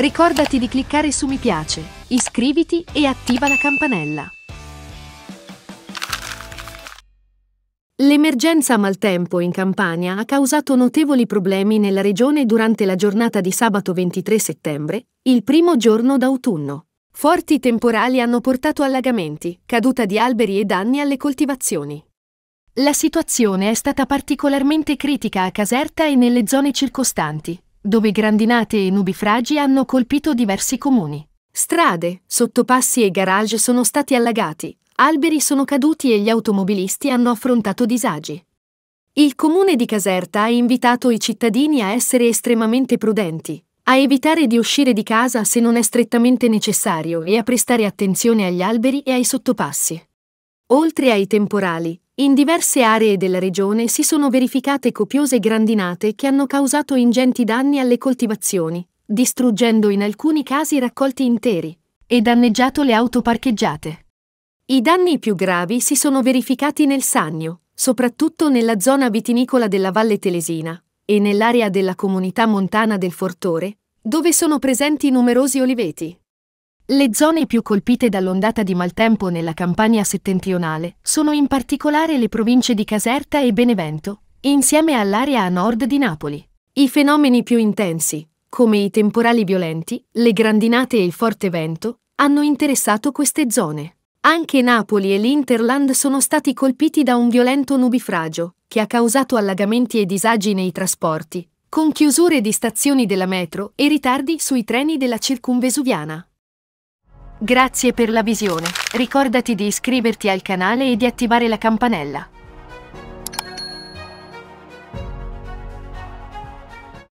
Ricordati di cliccare su mi piace, iscriviti e attiva la campanella. L'emergenza maltempo in Campania ha causato notevoli problemi nella regione durante la giornata di sabato 23 settembre, il primo giorno d'autunno. Forti temporali hanno portato allagamenti, caduta di alberi e danni alle coltivazioni. La situazione è stata particolarmente critica a Caserta e nelle zone circostanti, dove grandinate e nubifragi hanno colpito diversi comuni. Strade, sottopassi e garage sono stati allagati, alberi sono caduti e gli automobilisti hanno affrontato disagi. Il comune di Caserta ha invitato i cittadini a essere estremamente prudenti, a evitare di uscire di casa se non è strettamente necessario e a prestare attenzione agli alberi e ai sottopassi. Oltre ai temporali, in diverse aree della regione si sono verificate copiose grandinate che hanno causato ingenti danni alle coltivazioni, distruggendo in alcuni casi raccolti interi e danneggiato le auto parcheggiate. I danni più gravi si sono verificati nel Sannio, soprattutto nella zona vitinicola della Valle Telesina e nell'area della comunità montana del Fortore, dove sono presenti numerosi oliveti. Le zone più colpite dall'ondata di maltempo nella Campania settentrionale sono in particolare le province di Caserta e Benevento, insieme all'area a nord di Napoli. I fenomeni più intensi, come i temporali violenti, le grandinate e il forte vento, hanno interessato queste zone. Anche Napoli e l'Interland sono stati colpiti da un violento nubifragio, che ha causato allagamenti e disagi nei trasporti, con chiusure di stazioni della metro e ritardi sui treni della circumvesuviana. Grazie per la visione. Ricordati di iscriverti al canale e di attivare la campanella.